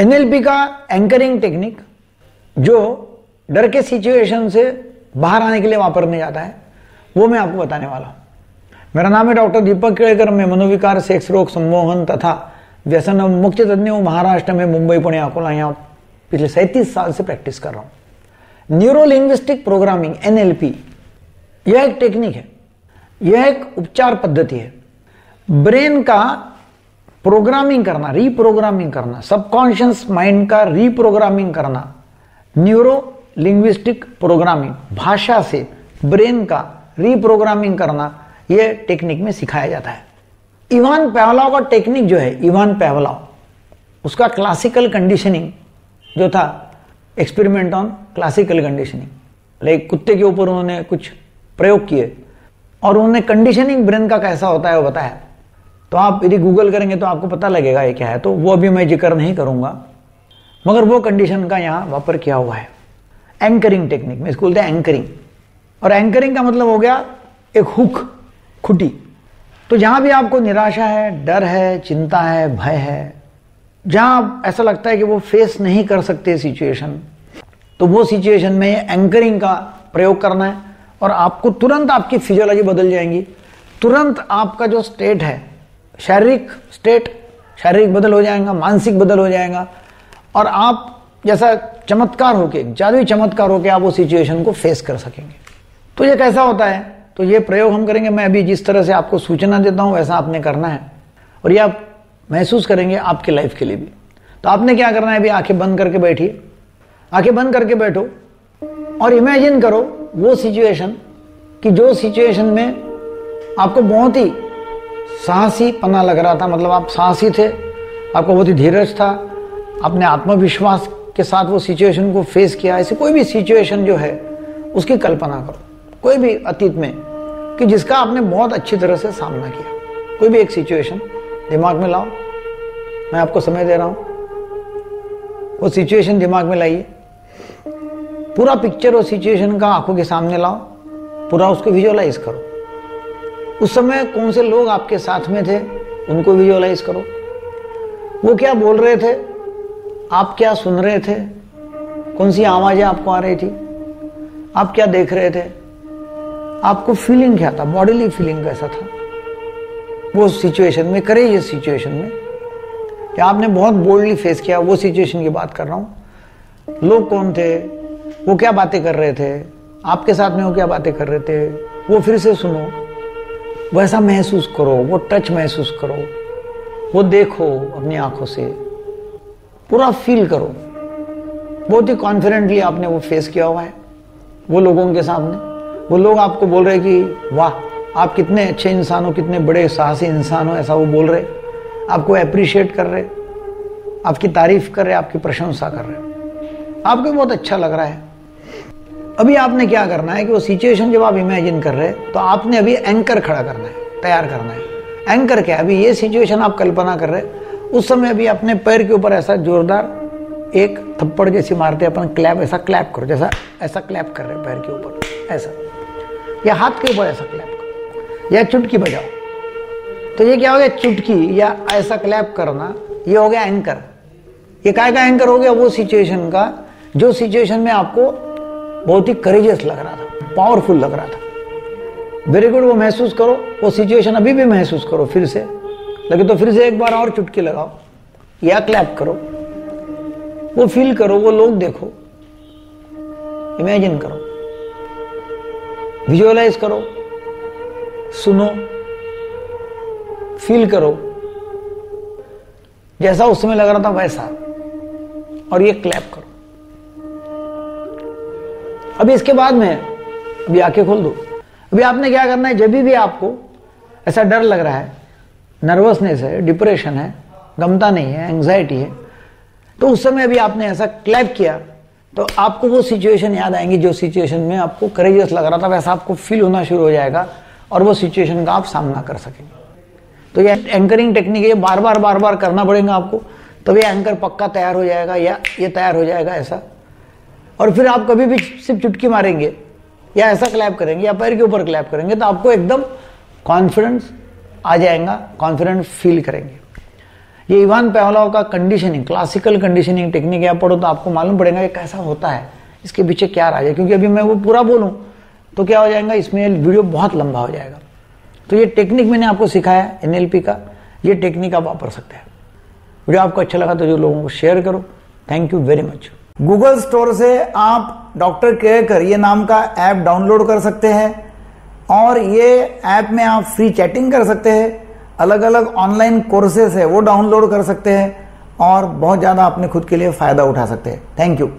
NLP का anchoring technique जो डर के सिचुएशन से बाहर आने के लिए वापरने जाता है, वो मैं आपको बताने वाला हूँ। मेरा नाम है डॉक्टर दीपक केड़कर मैं मनोविकार सेक्स रोग सम्मोहन तथा व्यसन मुक्ति तज्ञ हूँ। महाराष्ट्र में मुंबई, पुणे, अकोला, यहाँ पिछले सैंतीस साल से प्रैक्टिस कर रहा हूँ। न्यूरो लिंग्विस्टिक प्रोग्रामिंग एनएलपी, यह एक टेक्निक है। यह एक उपचार पद्धति है। ब्रेन का प्रोग्रामिंग करना रीप्रोग्रामिंग करना सबकॉन्शियस माइंड का रीप्रोग्रामिंग करना न्यूरो लिंग्विस्टिक प्रोग्रामिंग भाषा से ब्रेन का रीप्रोग्रामिंग करना यह टेक्निक में सिखाया जाता है। इवान पैवलाव का टेक्निक जो है, इवान पैवलाव, उसका क्लासिकल कंडीशनिंग जो था experiment on classical conditioning like कुत्ते के ऊपर उन्होंने कुछ प्रयोग किए, और उन्होंने कंडीशनिंग ब्रेन का कैसा होता है वो बताया। तो आप यदि गूगल करेंगे तो आपको पता लगेगा ये क्या है। तो वो अभी मैं ज़िक्र नहीं करूँगा, मगर वो कंडीशन का यहाँ वापर किया हुआ है। एंकरिंग टेक्निक में इसको बोलते हैं एंकरिंग और एंकरिंग का मतलब हो गया एक हुक खुटी। तो जहाँ भी आपको निराशा है, डर है, चिंता है, भय है, जहाँ ऐसा लगता है कि वो फेस नहीं कर सकते सिचुएशन तो वो सिचुएशन में एंकरिंग का प्रयोग करना है और आपको तुरंत आपकी फिजियोलॉजी बदल जाएँगी। तुरंत आपका जो स्टेट है शारीरिक स्टेट शारीरिक बदल हो जाएगा, मानसिक बदल हो जाएगा। और आप जैसा चमत्कार होके जादुई चमत्कार होके आप वो सिचुएशन को फेस कर सकेंगे। तो ये कैसा होता है? तो ये प्रयोग हम करेंगे। मैं अभी जिस तरह से आपको सूचना देता हूँ, वैसा आपने करना है। और ये आप महसूस करेंगे आपके लाइफ के लिए भी। तो आपने क्या करना है? अभी आँखें बंद करके बैठिए। आँखें बंद करके बैठो और इमेजिन करो वो सिचुएशन कि जो सिचुएशन में आपको बहुत ही साहसी पना लग रहा था मतलब आप साहसी थे, आपको बहुत ही धीरज था, आपने आत्मविश्वास के साथ वो सिचुएशन को फेस किया, ऐसी कोई भी सिचुएशन जो है, उसकी कल्पना करो, कोई भी अतीत में, कि जिसका आपने बहुत अच्छी तरह से सामना किया। कोई भी एक सिचुएशन दिमाग में लाओ, मैं आपको समय दे रहा हूँ। वो सिचुएशन दिमाग में लाइए। पूरा पिक्चर और सिचुएशन का आँखों के सामने लाओ, पूरा उसको विजुअलाइज करो। उस समय कौन से लोग आपके साथ में थे? उनको विजुअलाइज करो। वो क्या बोल रहे थे? आप क्या सुन रहे थे? कौन सी आवाज़ें आपको आ रही थी? आप क्या देख रहे थे? आपको फीलिंग क्या था? बॉडीली फीलिंग कैसा था? वो सिचुएशन में करेजियस सिचुएशन में। क्या आपने बहुत बोल्डली फेस किया, वो सिचुएशन की बात कर रहा हूँ। लोग कौन थे? वो क्या बातें कर रहे थे? आपके साथ में वो क्या बातें कर रहे थे? वो फिर से सुनो। वैसा महसूस करो, वो टच महसूस करो, वो देखो अपनी आँखों से। पूरा फील करो। बहुत ही कॉन्फिडेंटली आपने वो फेस किया हुआ है, वो लोगों के सामने। वो लोग आपको बोल रहे कि, वाह, आप कितने अच्छे इंसान हो, कितने बड़े साहसी इंसान हो, ऐसा वो बोल रहे आपको अप्रिशिएट कर रहे आपकी तारीफ़ कर रहे आपकी प्रशंसा कर रहे आपको बहुत अच्छा लग रहा है। अभी आपने क्या करना है कि वो सिचुएशन जब आप इमेजिन कर रहे हैं तो आपने अभी एंकर खड़ा करना है, तैयार करना है। एंकर क्या है? अभी ये सिचुएशन आप कल्पना कर रहे हैं, उस समय अभी अपने पैर के ऊपर ऐसा जोरदार एक थप्पड़ जैसी मारते अपन क्लैप ऐसा क्लैप करो, जैसा ऐसा क्लैप कर रहे पैर के ऊपर, ऐसा। या हाथ के ऊपर ऐसा क्लैप करो, या चुटकी बजाओ। तो ये क्या हो गया? चुटकी या ऐसा क्लैप करना, ये हो गया एंकर ये काय का एंकर हो गया? वो सिचुएशन का, जो सिचुएशन में आपको बहुत ही करेजियस लग रहा था पावरफुल लग रहा था। वेरी गुड वो महसूस करो, वो सिचुएशन अभी भी महसूस करो फिर से। लगे तो फिर से एक बार और चुटकी लगाओ, या क्लैप करो। वो फील करो, वो लोग देखो। इमेजिन करो। विजुअलाइज करो। सुनो। फील करो। जैसा उस समय लग रहा था वैसा। और ये क्लैप करो। अभी इसके बाद में अभी आँखें खोल दो। अभी आपने क्या करना है? जब भी आपको ऐसा डर लग रहा है नर्वसनेस है डिप्रेशन है, गमता नहीं है एंग्जाइटी है तो उस समय अभी आपने ऐसा क्लैप किया तो आपको वो सिचुएशन याद आएँगी जो सिचुएशन में आपको करेजियस लग रहा था, वैसा आपको फील होना शुरू हो जाएगा और वो सिचुएशन का आप सामना कर सकेंगे। तो ये एंकरिंग टेक्निक ये बार बार बार बार करना पड़ेगा आपको तभी एंकर पक्का तैयार हो जाएगा या ये तैयार हो जाएगा ऐसा और फिर आप कभी भी सिर्फ़ चुटकी मारेंगे या ऐसा क्लैप करेंगे या पैर के ऊपर क्लैप करेंगे तो आपको एकदम कॉन्फिडेंस आ जाएगा कॉन्फिडेंस फील करेंगे। ये इवान पेहलाव का कंडीशनिंग क्लासिकल कंडीशनिंग टेक्निक या पढ़ो तो आपको मालूम पड़ेगा कि कैसा होता है, इसके पीछे क्या राज है, क्योंकि अभी मैं वो पूरा बोलूँ तो क्या हो जाएगा, इसमें वीडियो बहुत लंबा हो जाएगा। तो ये टेक्निक मैंने आपको सिखाया एनएलपी का, ये टेक्निक आप वापर सकते हैं। वीडियो आपको अच्छा लगा तो जो लोगों को शेयर करो। Thank you very much Google store से आप डॉक्टर केयर ये नाम का ऐप डाउनलोड कर सकते हैं और ये ऐप में आप फ्री चैटिंग कर सकते हैं। अलग अलग ऑनलाइन कोर्सेस है, वो डाउनलोड कर सकते हैं और बहुत ज़्यादा अपने खुद के लिए फ़ायदा उठा सकते हैं। Thank you